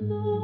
No.